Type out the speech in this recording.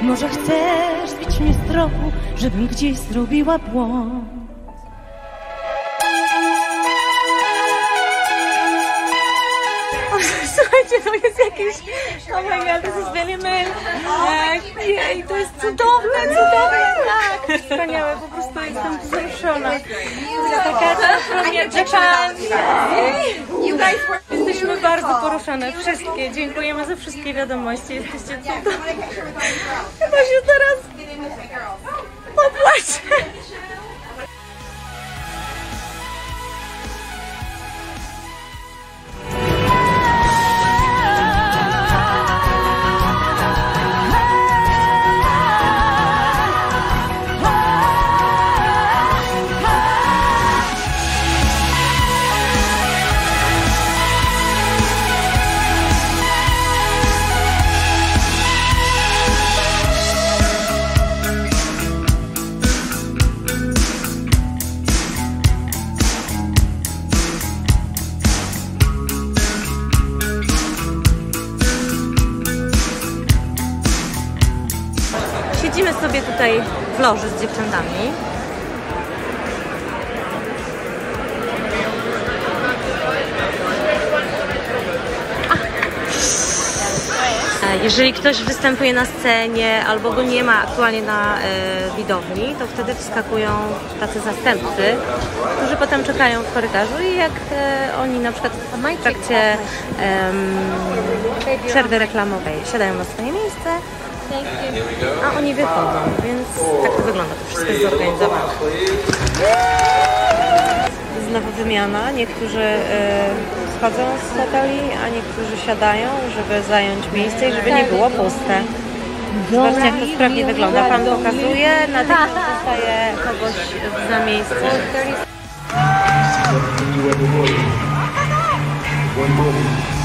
Może chcesz zbić mnie z tropu, żebym gdzieś zrobiła błąd. Słuchajcie, to jest jakieś... Oh my god, this is Billy May. Tak, jej, to jest cudowne, cudowne, tak. Wspaniałe, po prostu jestem wzruszona. Taka from Japan. Jesteśmy bardzo poruszone, wszystkie. Dziękujemy za wszystkie wiadomości, jesteście cudowne. Chyba się teraz popłaczę. Siedzimy sobie tutaj w loży z dziewczętami. A, Jeżeli ktoś występuje na scenie albo go nie ma aktualnie na e, widowni, to wtedy wskakują tacy zastępcy, którzy potem czekają w korytarzu i jak e, oni na przykład w trakcie em, przerwy reklamowej siadają na swoje miejsce, a oni wychodzą, więc tak to wygląda. To wszystko jest zorganizowane. Znowu wymiana. Niektórzy e, schodzą z hoteli, a niektórzy siadają, żeby zająć miejsce i żeby nie było puste. Zobaczcie, jak to sprawnie wygląda. Pan pokazuje, natychmiast zostaje kogoś na miejscu. One moment.